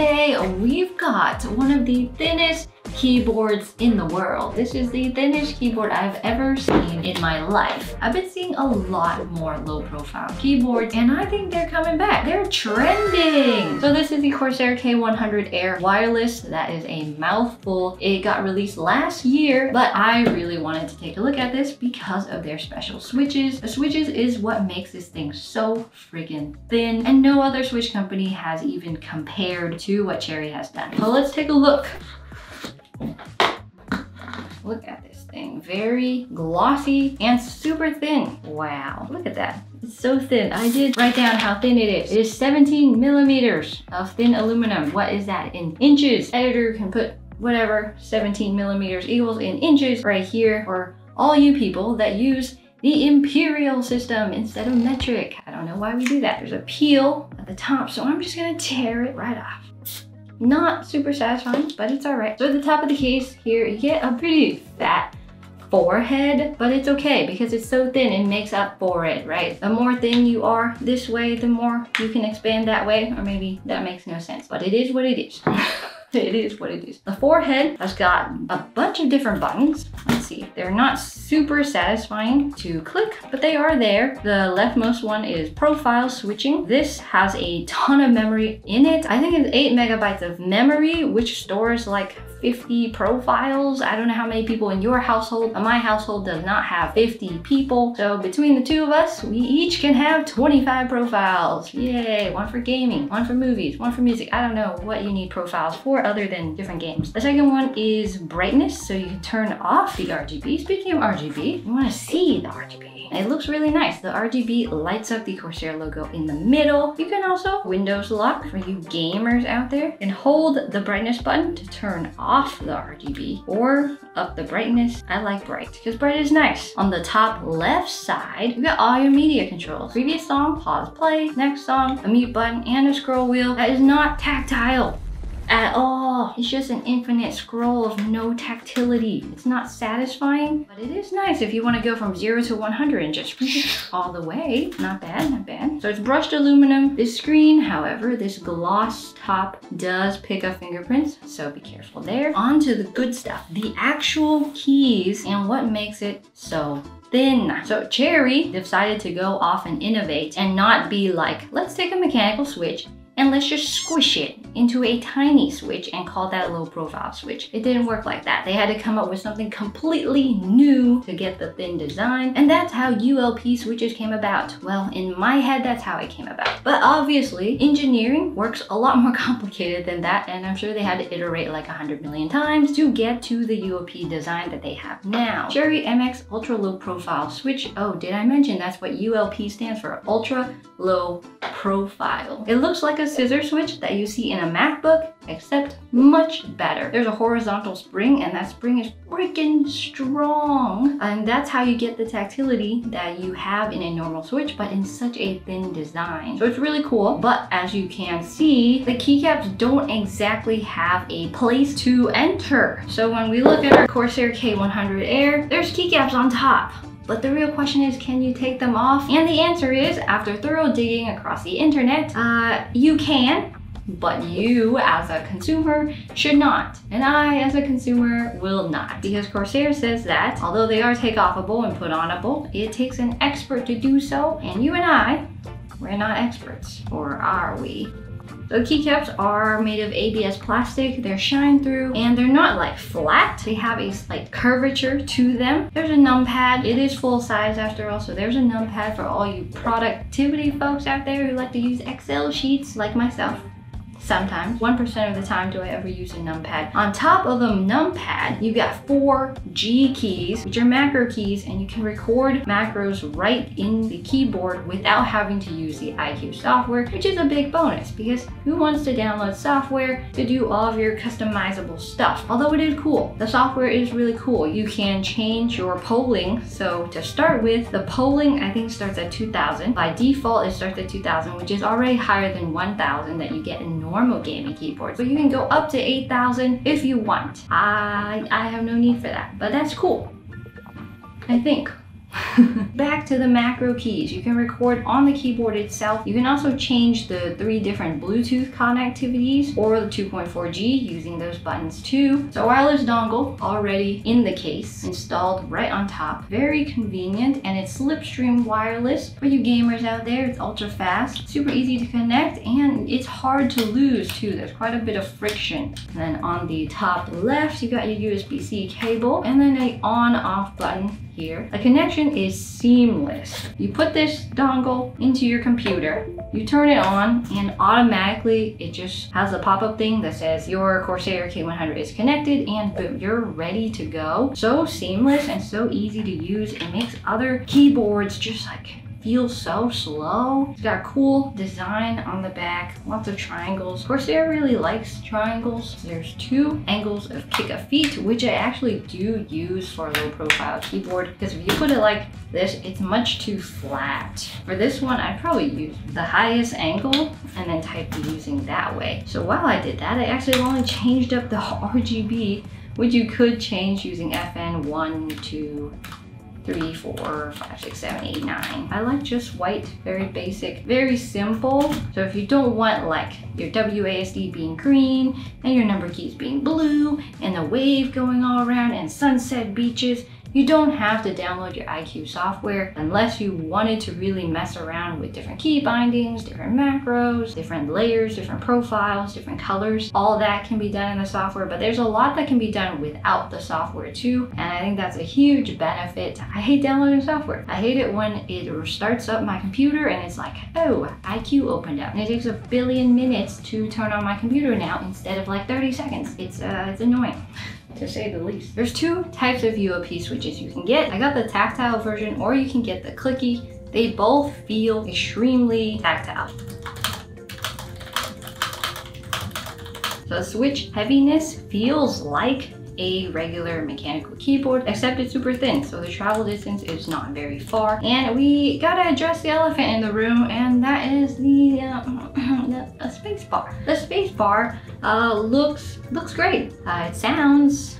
today we've got one of the thinnest keyboards in the world. This is the thinnest keyboard I've ever seen in my life. I've been seeing a lot more low profile keyboards and I think they're coming back. They're trending. So this is the Corsair K100 Air Wireless. That is a mouthful. It got released last year, but I really wanted to take a look at this because of their special switches. The switches is what makes this thing so freaking thin and no other switch company has even compared to what Cherry has done. So let's take a look. Look at this thing. Very glossy and super thin. Wow, look at that. It's so thin. I did write down how thin it is. It is 17 millimeters of thin aluminum. What is that in inches? Editor can put whatever 17 millimeters equals in inches right here for all you people that use the imperial system instead of metric. I don't know why we do that. There's a peel at the top, so I'm just gonna tear it right off. Not super satisfying, but it's all right. So at the top of the case here, you get a pretty fat forehead, but it's okay because it's so thin, it makes up for it, right? The more thin you are this way, the more you can expand that way, or maybe that makes no sense, but it is what it is. it is what it is. The forehead has got a bunch of different buttons. They're not super satisfying to click, but they are there. The leftmost one is profile switching. This has a ton of memory in it. I think it's eight megabytes of memory, which stores like 50 profiles. I don't know how many people in your household. My household does not have 50 people. So between the two of us, we each can have 25 profiles. Yay, one for gaming, one for movies, one for music. I don't know what you need profiles for other than different games. The second one is brightness. So you can turn off the RGB. Speaking of RGB, you wanna see the RGB. It looks really nice. The RGB lights up the Corsair logo in the middle. You can also Windows lock for you gamers out there and hold the brightness button to turn off the RGB or up the brightness. I like bright because bright is nice. On the top left side, you got all your media controls. Previous song, pause, play, next song, a mute button, and a scroll wheel that is not tactile at all. It's just an infinite scroll of no tactility. It's not satisfying, but it is nice if you want to go from 0 to 100 and just all the way. Not bad, not bad. So it's brushed aluminum. This screen, however, this gloss top does pick up fingerprints, so be careful there. On to the good stuff. The actual keys and what makes it so thin. So Cherry decided to go off and innovate and not be like, let's take a mechanical switch and let's just squish it into a tiny switch and call that low profile switch. It didn't work like that. They had to come up with something completely new to get the thin design. And that's how ULP switches came about. Well, in my head, that's how it came about. But obviously, engineering works a lot more complicated than that. And I'm sure they had to iterate like 100 million times to get to the ULP design that they have now. Cherry MX Ultra Low Profile Switch. Oh, did I mention that's what ULP stands for? Ultra Low Profile. It looks like a scissor switch that you see in a MacBook, except much better. There's a horizontal spring and that spring is freaking strong. And that's how you get the tactility that you have in a normal switch, but in such a thin design. So it's really cool. But as you can see, the keycaps don't exactly have a place to enter. So when we look at our Corsair K100 Air, there's keycaps on top. But the real question is, can you take them off? And the answer is, after thorough digging across the internet, uh, you can, but you as a consumer should not. And I as a consumer will not. Because Corsair says that although they are take-offable and put-onable, it takes an expert to do so. And you and I, we're not experts. Or are we? The keycaps are made of ABS plastic, they're shine through, and they're not like flat. They have a slight curvature to them. There's a numpad. It is full size after all, so there's a numpad for all you productivity folks out there who like to use Excel sheets like myself sometimes. 1% of the time do I ever use a numpad. On top of the numpad, you've got four G keys, which are macro keys, and you can record macros right in the keyboard without having to use the iCUE software, which is a big bonus because who wants to download software to do all of your customizable stuff? Although it is cool. The software is really cool. You can change your polling. So to start with, the polling I think starts at 2000. By default, it starts at 2000, which is already higher than 1000 that you get in normal normal gaming keyboards. But you can go up to 8,000 if you want. I, I have no need for that, but that's cool. I think. Back to the macro keys. You can record on the keyboard itself. You can also change the three different Bluetooth connectivities or the 2.4G using those buttons too. So wireless dongle already in the case, installed right on top. Very convenient and it's slipstream wireless. For you gamers out there, it's ultra fast, super easy to connect, and it's hard to lose too. There's quite a bit of friction. And then on the top left, you got your USB-C cable and then a on off button here. The connection is seamless. You put this dongle into your computer, you turn it on, and automatically it just has a pop-up thing that says your Corsair K100 is connected, and boom, you're ready to go. So seamless and so easy to use. It makes other keyboards just like feels so slow. It's got a cool design on the back, lots of triangles. Corsair really likes triangles. There's two angles of kick of feet, which I actually do use for a low profile keyboard because if you put it like this, it's much too flat. For this one, I probably use the highest angle and then type using that way. So while I did that, I actually only changed up the RGB which you could change using FN 1, 2, three, four, five, six, seven, eight, nine. I like just white, very basic, very simple. So if you don't want like your WASD being green and your number keys being blue and the wave going all around and sunset beaches, you don't have to download your iCUE software unless you wanted to really mess around with different key bindings, different macros, different layers, different profiles, different colors. All that can be done in the software, but there's a lot that can be done without the software too. And I think that's a huge benefit. I hate downloading software. I hate it when it starts up my computer and it's like, oh, iCUE opened up. And it takes a billion minutes to turn on my computer now instead of like 30 seconds. It's, uh, it's annoying to say the least. There's two types of ULP switches you can get. I got the tactile version or you can get the clicky. They both feel extremely tactile. The switch heaviness feels like a regular mechanical keyboard, except it's super thin, so the travel distance is not very far. And we gotta address the elephant in the room, and that is the, uh, the space bar. The space bar uh, looks looks great. Uh, it sounds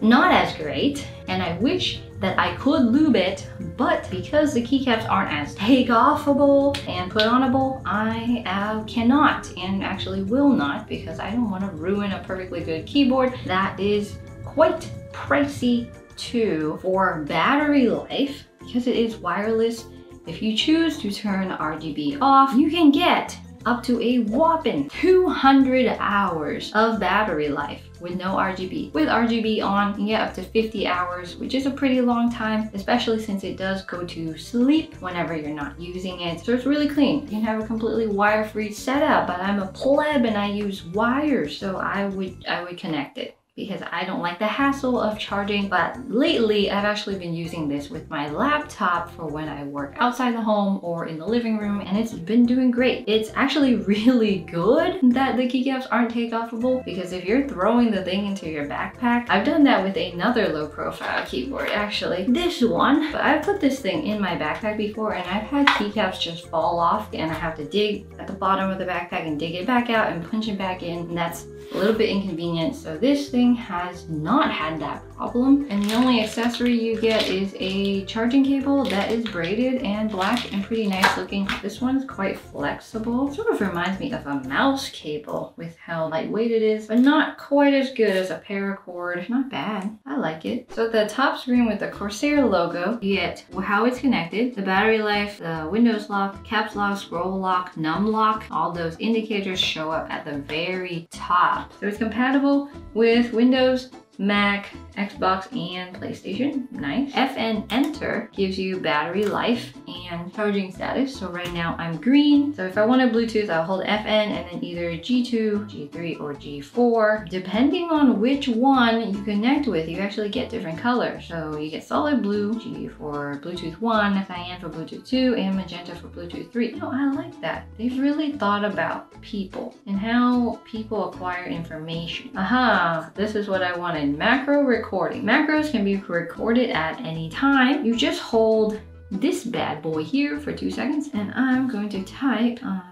not as great, and I wish that I could lube it, but because the keycaps aren't as take-offable and put-onable, I uh, cannot and actually will not because I don't want to ruin a perfectly good keyboard that is quite pricey too. For battery life, because it is wireless, if you choose to turn RGB off, you can get up to a whopping 200 hours of battery life with no RGB. With RGB on, you get up to 50 hours, which is a pretty long time, especially since it does go to sleep whenever you're not using it. So it's really clean. You can have a completely wire-free setup, but I'm a pleb and I use wires, so I would I would connect it because I don't like the hassle of charging. But lately, I've actually been using this with my laptop for when I work outside the home or in the living room, and it's been doing great. It's actually really good that the keycaps aren't takeoffable because if you're throwing the thing into your backpack, I've done that with another low profile keyboard actually. This one, but I've put this thing in my backpack before and I've had keycaps just fall off and I have to dig at the bottom of the backpack and dig it back out and punch it back in and that's a little bit inconvenient. So this thing has not had that problem. And the only accessory you get is a charging cable that is braided and black and pretty nice looking. This one's quite flexible. Sort of reminds me of a mouse cable with how lightweight it is, but not quite as good as a paracord. Not bad. I like it. So the top screen with the Corsair logo, you get how it's connected, the battery life, the Windows lock, caps lock, scroll lock, num All those indicators show up at the very top. So it's compatible with Windows, Mac, Xbox, and PlayStation. Nice. FN Enter gives you battery life and charging status. So right now I'm green. So if I want a Bluetooth, I'll hold FN and then either G2, G3, or G4. Depending on which one you connect with, you actually get different colors. So you get solid blue, G for Bluetooth 1, cyan for Bluetooth 2, and magenta for Bluetooth 3. You know, I like that. They've really thought about people and how people acquire information. Aha, this is what I wanted. Macro recording. Macros can be recorded at any time. You just hold this bad boy here for two seconds and I'm going to type uh,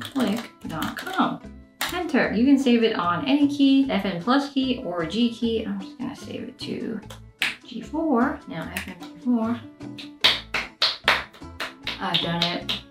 click.com. Enter. You can save it on any key, FN plus key or G key. I'm just gonna save it to G4, Now FN G4. I've done it.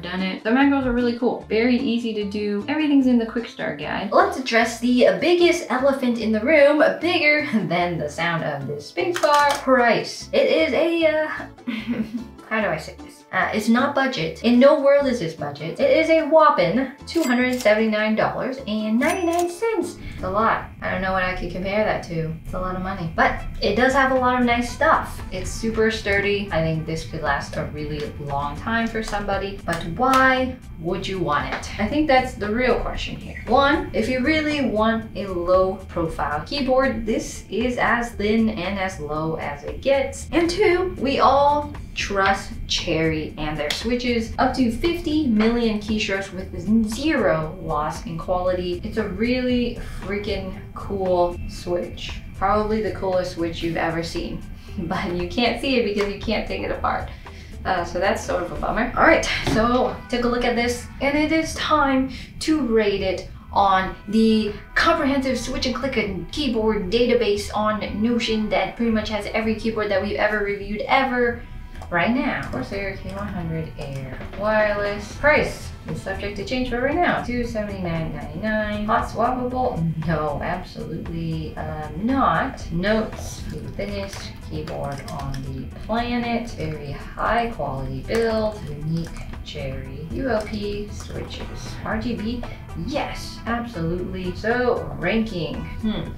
I've done it. The macros are really cool. Very easy to do. Everything's in the quick start guide. Let's address the biggest elephant in the room, bigger than the sound of this spacebar price. It is a, uh, how do I say this? Uh, it's not budget. In no world is this budget. It is a whopping $279.99. It's a lot. I don't know what I could compare that to. It's a lot of money. But it does have a lot of nice stuff. It's super sturdy. I think this could last a really long time for somebody. But why would you want it? I think that's the real question here. One, if you really want a low profile keyboard, this is as thin and as low as it gets. And two, we all trust Cherry and their switches. Up to 50 million keystrokes with zero loss in quality. It's a really freaking cool switch. Probably the coolest switch you've ever seen. But you can't see it because you can't take it apart. Uh, so that's sort of a bummer. All right, so take a look at this and it is time to rate it on the comprehensive switch and click and keyboard database on Notion that pretty much has every keyboard that we've ever reviewed ever right now. Corsair K100 Air Wireless. Price is subject to change, for right now, $279.99. Hot swappable? No, absolutely um, not. Notes, the thinnest keyboard on the planet. Very high quality build. Unique cherry ULP switches. RGB? Yes, absolutely. So, ranking. Hmm.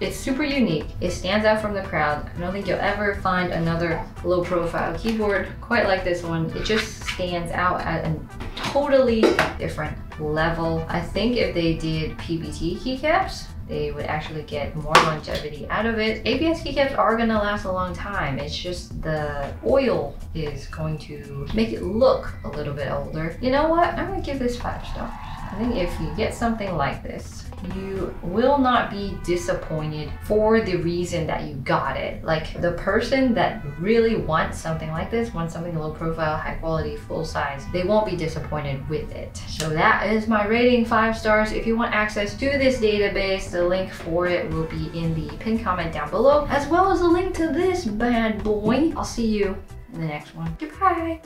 It's super unique. It stands out from the crowd. I don't think you'll ever find another low profile keyboard quite like this one. It just stands out at a totally different level. I think if they did PBT keycaps, they would actually get more longevity out of it. ABS keycaps are gonna last a long time. It's just the oil is going to make it look a little bit older. You know what? I'm gonna give this five stars. I think if you get something like this, you will not be disappointed for the reason that you got it. Like the person that really wants something like this, wants something low profile, high quality, full size, they won't be disappointed with it. So that is my rating, five stars. If you want access to this database, the link for it will be in the pinned comment down below, as well as a link to this bad boy. I'll see you in the next one. Goodbye.